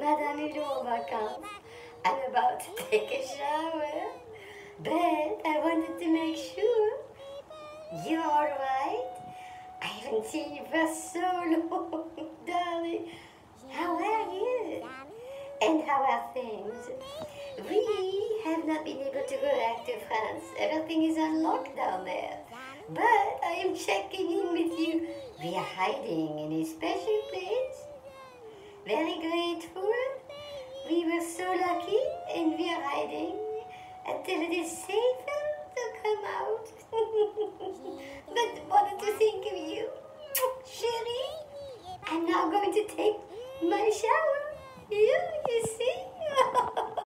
long vacances. I'm about to take a shower, but I wanted to make sure you're all right. I haven't seen you for so long, darling. How are you? And how are things? We have not been able to go back to France. Everything is on lockdown there. But I am checking in with you. We are hiding in a special Were so lucky and we are hiding until it is safer to come out. but wanted to think of you, Sherry. I'm now going to take my shower. You?